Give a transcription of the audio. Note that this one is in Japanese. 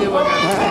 ではない。